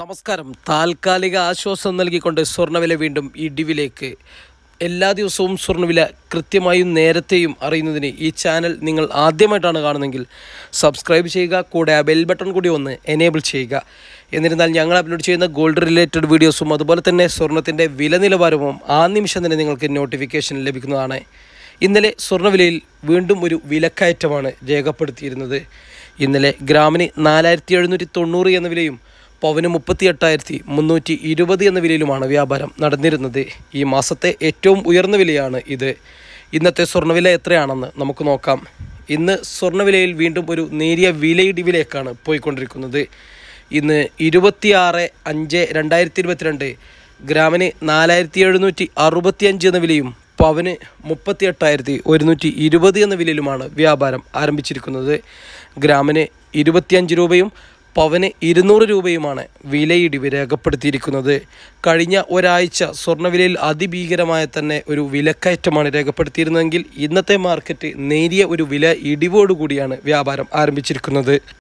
നമസ്കാരം. താൽക്കാലിക ആശ്വാസം നൽകിക്കൊണ്ട് സ്വർണവില വീണ്ടും ഇടിവിലേക്ക്. എല്ലാ ദിവസവും സ്വർണവില കൃത്യമായും നേരത്തെയും അറിയുന്നതിന് ഈ ചാനൽ നിങ്ങൾ ആദ്യമായിട്ടാണ് കാണുന്നതെങ്കിൽ സബ്സ്ക്രൈബ് ചെയ്യുക കൂടെ ആ ബെൽ ബട്ടൺ കൂടി ഒന്ന് എനേബിൾ ചെയ്യുക. എന്നിരുന്നാൽ ഞങ്ങൾ അപ്ലോഡ് ചെയ്യുന്ന ഗോൾഡ് റിലേറ്റഡ് വീഡിയോസും അതുപോലെ തന്നെ സ്വർണത്തിന്റെ വില നിലവാരവും ആ നിമിഷം തന്നെ നിങ്ങൾക്ക് നോട്ടിഫിക്കേഷൻ ലഭിക്കുന്നതാണ്. ഇന്നലെ സ്വർണവിലയിൽ വീണ്ടും ഒരു വിലക്കയറ്റമാണ് രേഖപ്പെടുത്തിയിരുന്നത്. ഇന്നലെ ഗ്രാമിന് നാലായിരത്തി എന്ന വിലയും പവന് മുപ്പത്തി എട്ടായിരത്തി മുന്നൂറ്റി ഇരുപത് എന്ന വിലയിലുമാണ് വ്യാപാരം നടന്നിരുന്നത്. ഈ മാസത്തെ ഏറ്റവും ഉയർന്ന വിലയാണ് ഇത്. ഇന്നത്തെ സ്വർണവില എത്രയാണെന്ന് നമുക്ക് നോക്കാം. ഇന്ന് സ്വർണവിലയിൽ വീണ്ടും ഒരു നേരിയ വിലയിടിവിലേക്കാണ് പോയിക്കൊണ്ടിരിക്കുന്നത്. ഇന്ന് ഇരുപത്തിയാറ് അഞ്ച് രണ്ടായിരത്തി ഇരുപത്തിരണ്ട് ഗ്രാമിന് നാലായിരത്തി എഴുന്നൂറ്റി അറുപത്തി അഞ്ച് എന്ന വിലയും പവന് മുപ്പത്തി എട്ടായിരത്തി ഒരുന്നൂറ്റി ഇരുപത് എന്ന വിലയിലുമാണ് വ്യാപാരം ആരംഭിച്ചിരിക്കുന്നത് ഗ്രാമിന് ഇരുപത്തിയഞ്ച് രൂപയും പവന് ഇരുന്നൂറ് രൂപയുമാണ് വിലയിടിവ് രേഖപ്പെടുത്തിയിരിക്കുന്നത്. കഴിഞ്ഞ ഒരാഴ്ച സ്വർണവിലയിൽ അതിഭീകരമായ തന്നെ ഒരു വിലക്കയറ്റമാണ് രേഖപ്പെടുത്തിയിരുന്നതെങ്കിൽ ഇന്നത്തെ മാർക്കറ്റ് നേരിയ ഒരു വില ഇടിവോടുകൂടിയാണ് വ്യാപാരം ആരംഭിച്ചിരിക്കുന്നത്.